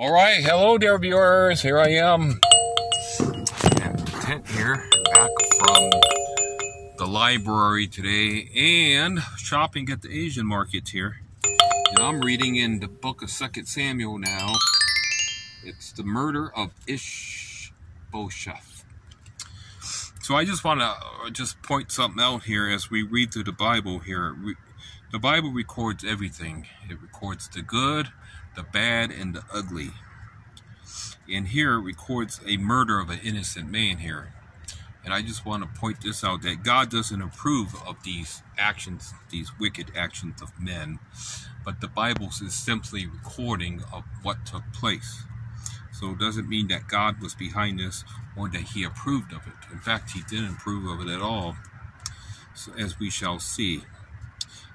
All right, hello dear viewers. Here I am. Tent here, back from the library today and shopping at the Asian markets here. And I'm reading in the book of Second Samuel now. It's the murder of Ishbosheth. So I just want to uh, just point something out here as we read through the Bible here. The Bible records everything. It records the good, the bad, and the ugly. And here records a murder of an innocent man here. And I just want to point this out that God doesn't approve of these actions, these wicked actions of men. But the Bible is simply recording of what took place. So it doesn't mean that God was behind this or that he approved of it. In fact, he didn't approve of it at all, so, as we shall see.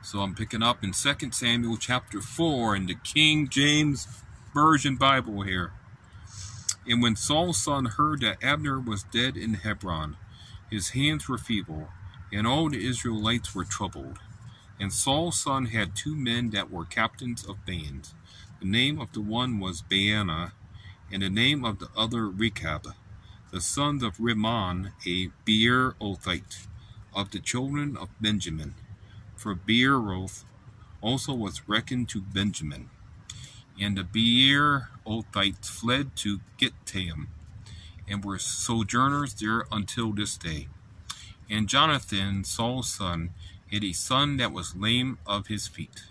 So I'm picking up in 2 Samuel chapter 4 in the King James Version Bible here. And when Saul's son heard that Abner was dead in Hebron, his hands were feeble, and all the Israelites were troubled. And Saul's son had two men that were captains of bands. The name of the one was Baana, and the name of the other Rechab, the sons of Rimmon, a Beerothite, of the children of Benjamin for Beeroth also was reckoned to Benjamin. And the Beerothites fled to Gittaim, and were sojourners there until this day. And Jonathan, Saul's son, had a son that was lame of his feet.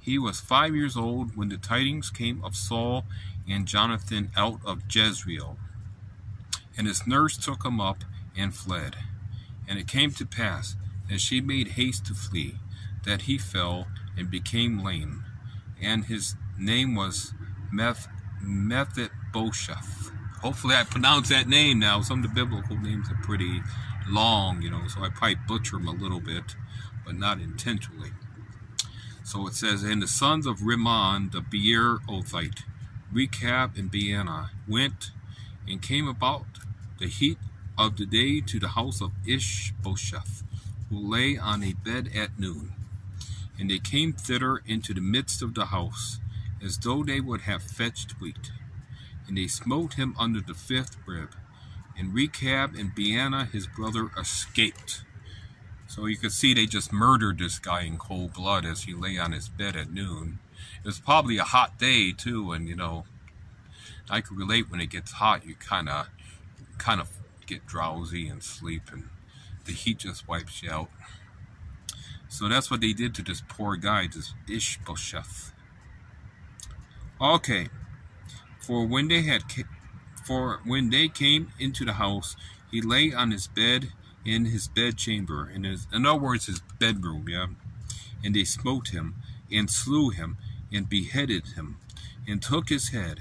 He was five years old when the tidings came of Saul and Jonathan out of Jezreel. And his nurse took him up and fled. And it came to pass and she made haste to flee, that he fell and became lame, and his name was Meth Mephibosheth. Hopefully, I pronounce that name now. Some of the biblical names are pretty long, you know, so I probably butcher them a little bit, but not intentionally. So it says, And the sons of Rimmon, the Beerothite, Rechab and Baana, went and came about the heat of the day to the house of Ishbosheth, who lay on a bed at noon. And they came thither into the midst of the house, as though they would have fetched wheat. And they smote him under the fifth rib. And Rechab and Baana his brother escaped. So you could see they just murdered this guy in cold blood as he lay on his bed at noon. It was probably a hot day too, and you know, I could relate when it gets hot, you kind of, kind of get drowsy and sleep and the heat just wipes you out. So that's what they did to this poor guy, this Ishbosheth. Okay, for when they had, for when they came into the house, he lay on his bed in his bedchamber, in his, in other words, his bedroom, yeah. And they smote him, and slew him, and beheaded him, and took his head,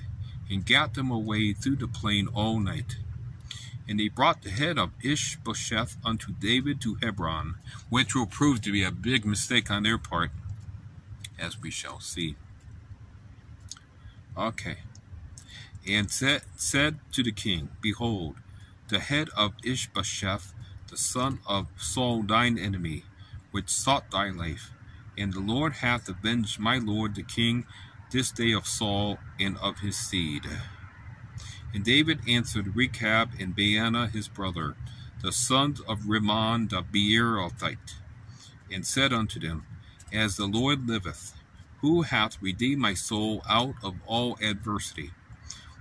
and got them away through the plain all night. And they brought the head of Ishbosheth unto David to Hebron, which will prove to be a big mistake on their part, as we shall see. Okay. And said, said to the king, Behold, the head of Ishbosheth, the son of Saul thine enemy, which sought thy life. And the Lord hath avenged my lord the king this day of Saul and of his seed. And David answered Rechab and Baana his brother, the sons of Rimmon the Beerothite, and said unto them, As the Lord liveth, who hath redeemed my soul out of all adversity?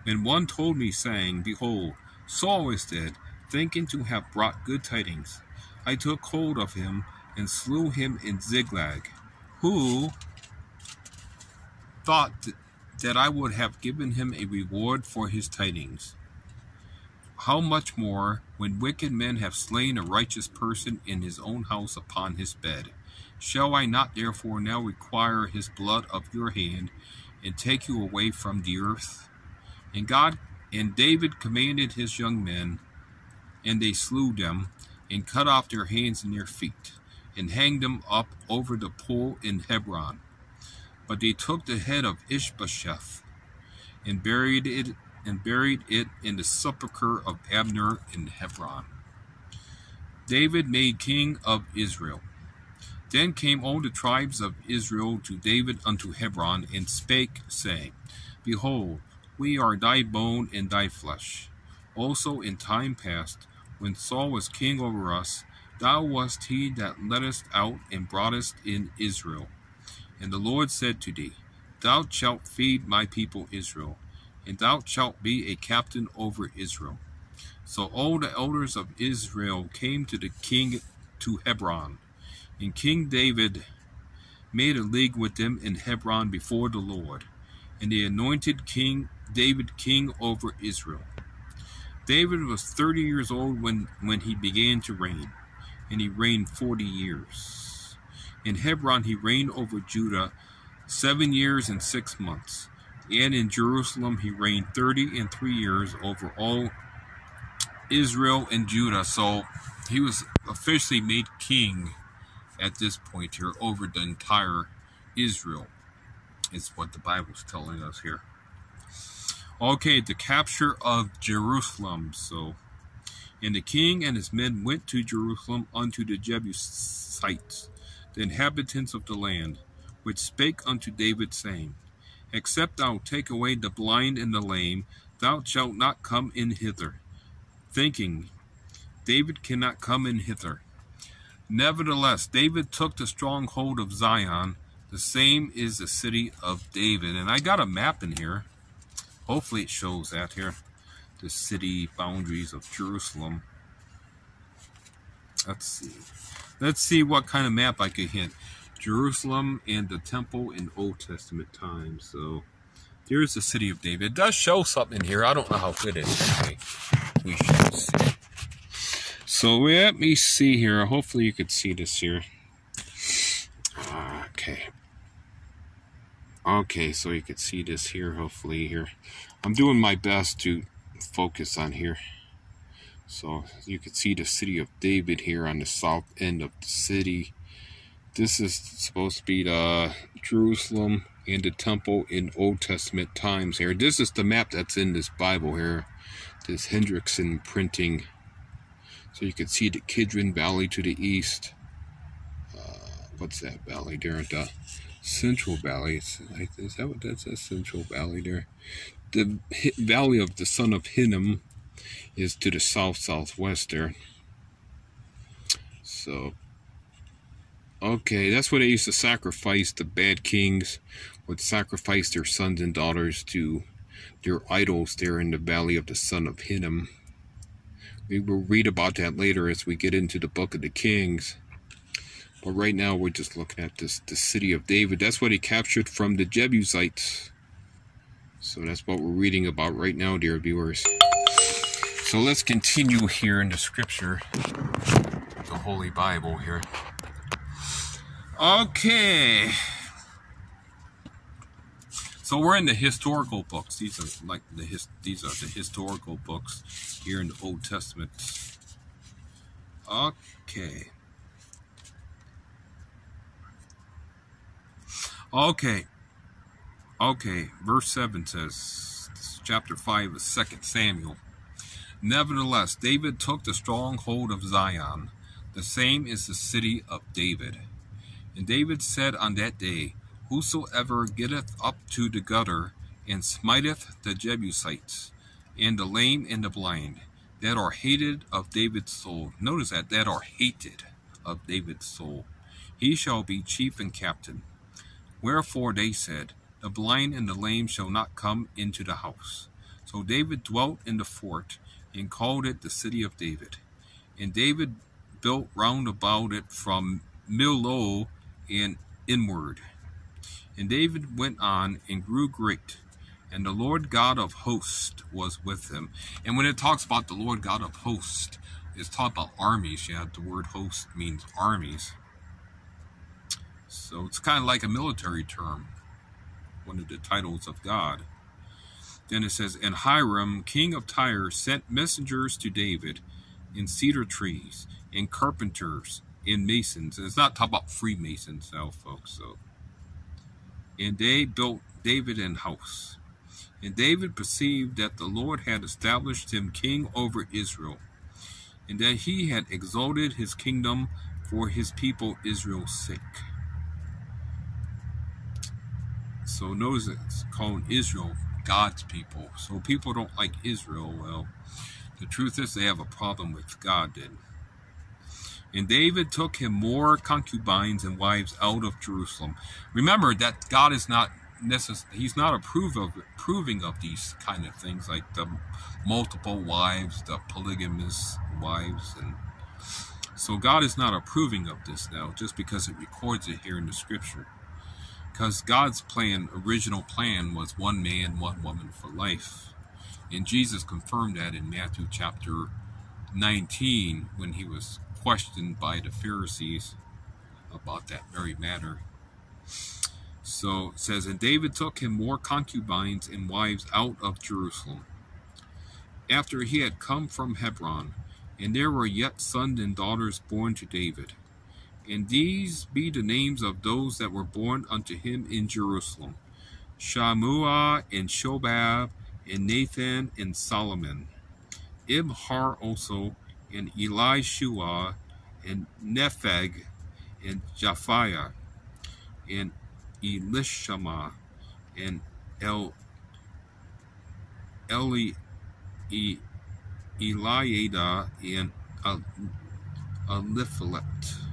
When one told me, saying, Behold, Saul is dead, thinking to have brought good tidings, I took hold of him and slew him in Ziklag, who thought I would have given him a reward for his tidings. How much more, when wicked men have slain a righteous person in his own house upon his bed? Shall I not therefore now require his blood of your hand, and take you away from the earth? And God and David commanded his young men, and they slew them, and cut off their hands and their feet, and hanged them up over the pool in Hebron. But they took the head of Ishbosheth and buried it and buried it in the sepulchre of Abner in Hebron. David made king of Israel. Then came all the tribes of Israel to David unto Hebron, and spake, saying, Behold, we are thy bone and thy flesh. Also in time past, when Saul was king over us, thou wast he that leddest out and broughtest in Israel. And the Lord said to thee, Thou shalt feed my people Israel, and thou shalt be a captain over Israel. So all the elders of Israel came to the king to Hebron, and King David made a league with them in Hebron before the Lord, and they anointed King David king over Israel. David was 30 years old when, when he began to reign, and he reigned 40 years. In Hebron he reigned over Judah seven years and six months, and in Jerusalem he reigned 30 and three years over all Israel and Judah. So he was officially made king at this point here over the entire Israel. Is what the Bible's telling us here. Okay, the capture of Jerusalem. So, and the king and his men went to Jerusalem unto the Jebusites, the inhabitants of the land, which spake unto David, saying, Except thou take away the blind and the lame, thou shalt not come in hither. Thinking, David cannot come in hither. Nevertheless, David took the stronghold of Zion. The same is the city of David. And I got a map in here. Hopefully it shows that here. The city boundaries of Jerusalem. Let's see. Let's see what kind of map I could hit. Jerusalem and the temple in Old Testament times. So here's the city of David. It does show something here. I don't know how good it is. We shall see. So let me see here. Hopefully you could see this here. Okay. Okay, so you could see this here, hopefully here. I'm doing my best to focus on here. So you can see the city of David here on the south end of the city. This is supposed to be the Jerusalem and the temple in Old Testament times here. This is the map that's in this Bible here. This Hendrickson printing. So you can see the Kidron Valley to the east. Uh, what's that valley there? The Central Valley. Is that what that says? Central Valley there. The valley of the son of Hinnom is to the south southwest there. So, okay, that's where they used to sacrifice. The bad kings would sacrifice their sons and daughters to their idols there in the valley of the son of Hinnom. We will read about that later as we get into the book of the Kings. But right now we're just looking at this the city of David. That's what he captured from the Jebusites. So that's what we're reading about right now, dear viewers. So let's continue here in the scripture, the Holy Bible here. Okay. So we're in the historical books. These are like the his, these are the historical books here in the Old Testament. Okay. Okay. Okay. Verse 7 says, chapter 5 of 2 Samuel. Nevertheless, David took the stronghold of Zion. The same is the city of David. And David said on that day, Whosoever getteth up to the gutter, and smiteth the Jebusites, and the lame and the blind, that are hated of David's soul. Notice that, that are hated of David's soul. He shall be chief and captain. Wherefore they said, The blind and the lame shall not come into the house. So David dwelt in the fort, and called it the city of David. And David built round about it from Millo and inward. And David went on and grew great, and the Lord God of hosts was with him. And when it talks about the Lord God of hosts, it's talking about armies. Yeah, the word host means armies. So it's kind of like a military term, one of the titles of God. Then it says, And Hiram, king of Tyre, sent messengers to David in cedar trees, and carpenters, and masons. And it's not talking about Freemasons now, folks. So, And they built David an house. And David perceived that the Lord had established him king over Israel, and that he had exalted his kingdom for his people Israel's sake. So notice it's called Israel God's people. So people don't like Israel. Well, the truth is they have a problem with God did. And David took him more concubines and wives out of Jerusalem. Remember that God is not necess- he's not approve of approving of these kind of things like the multiple wives, the polygamous wives and so God is not approving of this now just because it records it here in the scripture. Because God's plan, original plan was one man, one woman for life. And Jesus confirmed that in Matthew chapter 19 when he was questioned by the Pharisees about that very matter. So it says, And David took him more concubines and wives out of Jerusalem. After he had come from Hebron, and there were yet sons and daughters born to David. And these be the names of those that were born unto him in Jerusalem Shammua and Shobab and Nathan and Solomon. Ibhar also and Elishua and Nepheg and Japhiah and Elishama and El Eli Eliada and Eliphalet.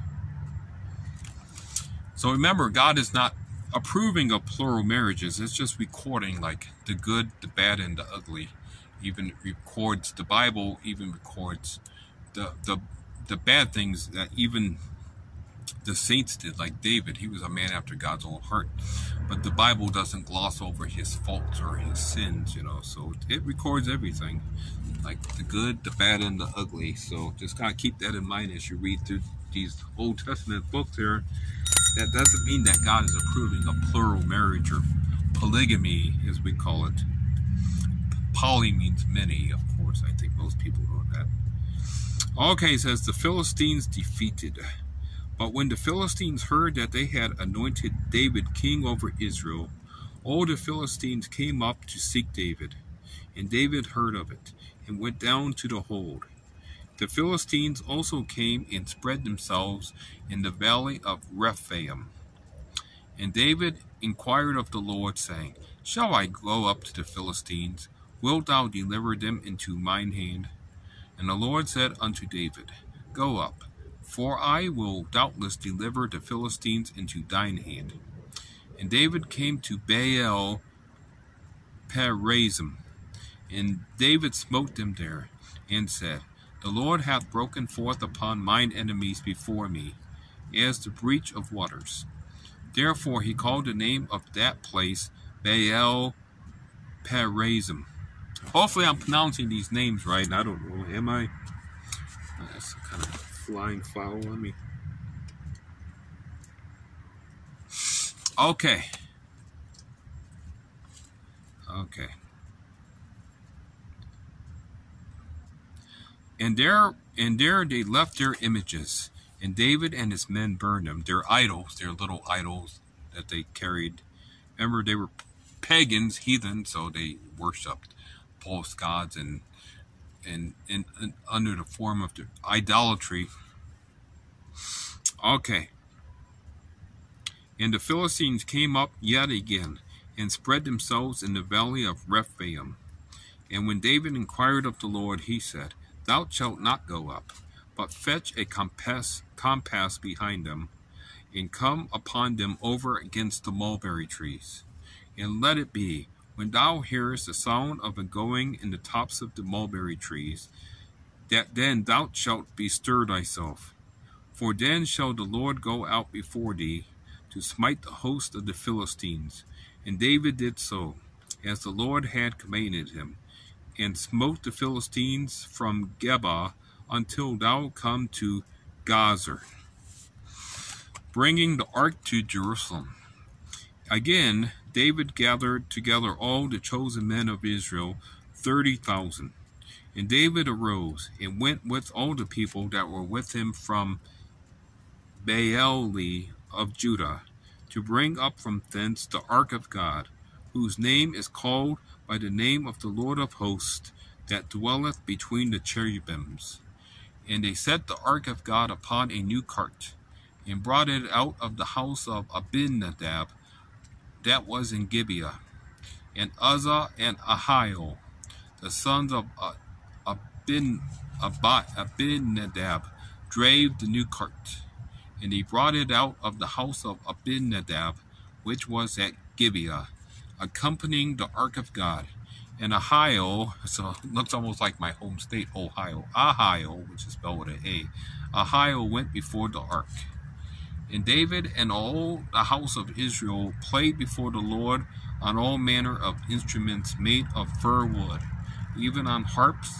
So remember, God is not approving of plural marriages. It's just recording like the good, the bad, and the ugly. Even records the Bible. Even records the the the bad things that even the saints did, like David. He was a man after God's own heart. But the Bible doesn't gloss over his faults or his sins, you know. So it records everything, like the good, the bad, and the ugly. So just kind of keep that in mind as you read through these Old Testament books here. That doesn't mean that God is approving of plural marriage or polygamy, as we call it. Poly means many, of course. I think most people know that. Okay, says the Philistines defeated. But when the Philistines heard that they had anointed David king over Israel, all the Philistines came up to seek David. And David heard of it, and went down to the hold. The Philistines also came and spread themselves in the valley of Rephaim. And David inquired of the Lord, saying, Shall I go up to the Philistines? Wilt thou deliver them into mine hand? And the Lord said unto David, Go up for I will doubtless deliver the Philistines into thine hand. And David came to Baal Perazim, and David smote them there, and said, The Lord hath broken forth upon mine enemies before me, as the breach of waters. Therefore he called the name of that place Baal Perazim. Hopefully I'm pronouncing these names right. I don't know. Am I? That's kind of flying foul on me. Okay. Okay. And there and there they left their images, and David and his men burned them. Their idols, their little idols that they carried. Remember, they were pagans, heathen, so they worshipped false gods and and, and, and under the form of the idolatry. Okay. And the Philistines came up yet again, and spread themselves in the valley of Rephaim. And when David inquired of the Lord, he said, Thou shalt not go up, but fetch a compass, compass behind them, and come upon them over against the mulberry trees. And let it be, when thou hearest the sound of a going in the tops of the mulberry trees, that then thou shalt bestir thyself. For then shall the Lord go out before thee to smite the host of the Philistines. And David did so, as the Lord had commanded him, and smote the Philistines from Geba until thou come to Gazer, bringing the ark to Jerusalem. Again, David gathered together all the chosen men of Israel, thirty thousand. And David arose and went with all the people that were with him from Baale of Judah, to bring up from thence the ark of God, whose name is called by the name of the Lord of hosts, that dwelleth between the cherubims. And they set the ark of God upon a new cart, and brought it out of the house of Abinadab, that was in Gibeah. and Uzzah and Ahio, the sons of uh, Abin, Abinadab, drave the new cart. And he brought it out of the house of Abinadab, which was at Gibeah, accompanying the ark of God. And Ohio, so it looks almost like my home state, Ohio. Ohio, which is spelled with an A. Ohio went before the ark. And David and all the house of Israel played before the Lord on all manner of instruments made of fir wood, even on harps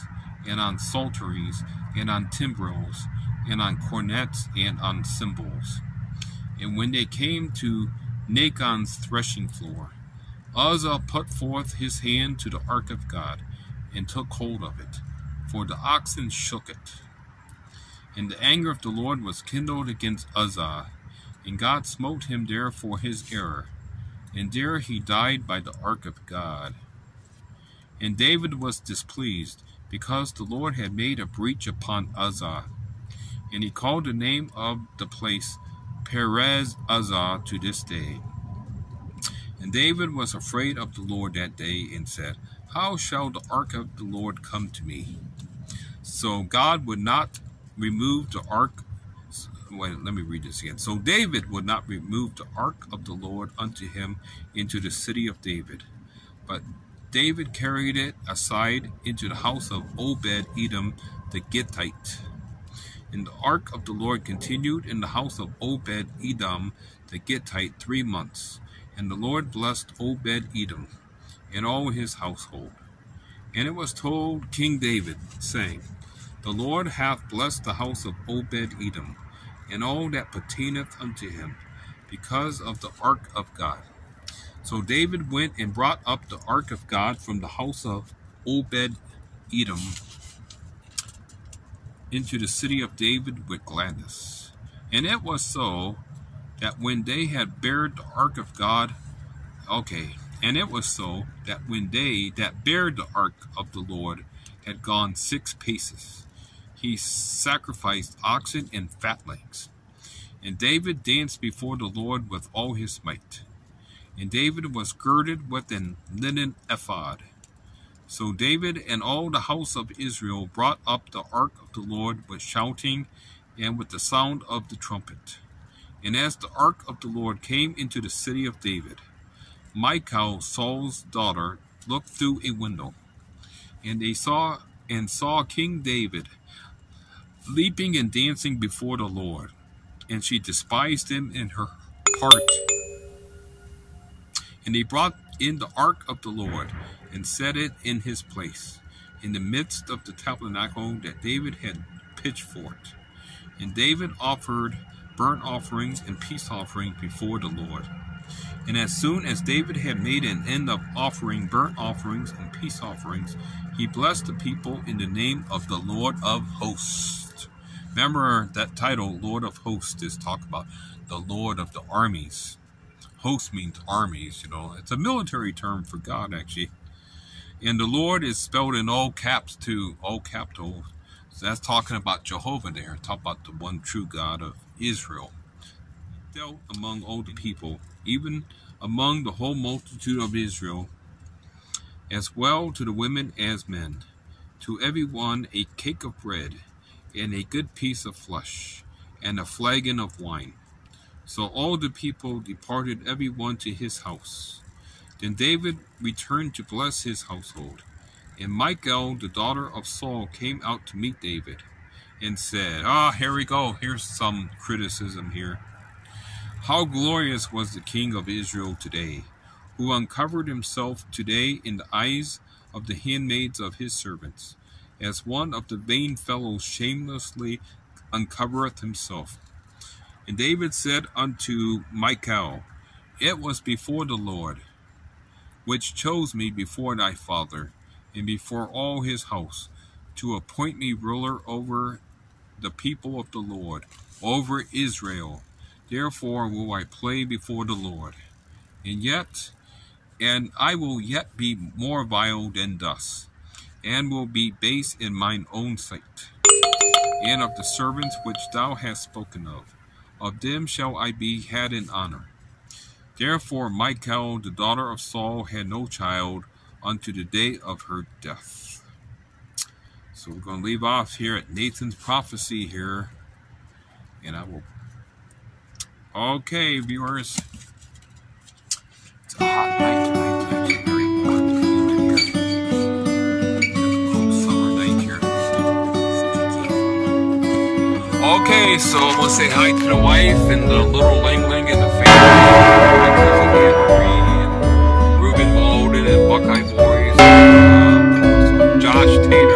and on psalteries and on timbrels and on cornets and on cymbals. And when they came to Nachon's threshing floor, Uzzah put forth his hand to the ark of God and took hold of it, for the oxen shook it. And the anger of the Lord was kindled against Uzzah, and God smote him there for his error. And there he died by the ark of God. And David was displeased, because the Lord had made a breach upon Uzzah. And he called the name of the place Perez Uzzah to this day. And David was afraid of the Lord that day and said, How shall the ark of the Lord come to me? So God would not remove the ark. Wait, let me read this again. So David would not remove the ark of the Lord unto him into the city of David. But David carried it aside into the house of Obed Edom the Gittite. And the ark of the Lord continued in the house of Obed Edom the Gittite three months. And the Lord blessed Obed Edom and all his household. And it was told King David, saying, The Lord hath blessed the house of Obed Edom, and all that pertaineth unto him, because of the ark of God. So David went and brought up the ark of God from the house of Obed Edom into the city of David with gladness. And it was so that when they had bared the ark of God, okay, and it was so that when they that bared the ark of the Lord had gone six paces, he sacrificed oxen and fatlings. And David danced before the Lord with all his might. And David was girded with an linen ephod. So David and all the house of Israel brought up the ark of the Lord with shouting and with the sound of the trumpet. And as the ark of the Lord came into the city of David, Michal, Saul's daughter, looked through a window, and they saw and saw King David leaping and dancing before the Lord, and she despised him in her heart. And they brought in the ark of the Lord and set it in his place, in the midst of the tabernacle that David had pitched for it. And David offered burnt offerings and peace offerings before the Lord. And as soon as David had made an end of offering burnt offerings and peace offerings, he blessed the people in the name of the Lord of hosts. Remember that title, Lord of Hosts, is talk about the Lord of the armies. Host means armies, you know. It's a military term for God, actually. And the Lord is spelled in all caps too, all capital. So that's talking about Jehovah there, talk about the one true God of Israel. Dealt among all the people, even among the whole multitude of Israel, as well to the women as men, to every one a cake of bread, and a good piece of flesh, and a flagon of wine. So all the people departed every one to his house. Then David returned to bless his household. And Michal, the daughter of Saul, came out to meet David and said, Ah, here we go. Here's some criticism here. How glorious was the king of Israel today, who uncovered himself today in the eyes of the handmaids of his servants, as one of the vain fellows shamelessly uncovereth himself. And David said unto Michal, It was before the Lord, which chose me before thy father, and before all his house, to appoint me ruler over the people of the Lord, over Israel. Therefore will I play before the Lord. And yet, and I will yet be more vile than thus, and will be base in mine own sight. And of the servants which thou hast spoken of, of them shall I be had in honor. Therefore, Michal, the daughter of Saul, had no child unto the day of her death. So we're going to leave off here at Nathan's prophecy here. And I will. Okay, viewers. It's a hot night tonight. Okay, so I'm going to say hi to the wife and the little Lang Lang and the family. Ruben Malden and Buckeye Boys. Uh,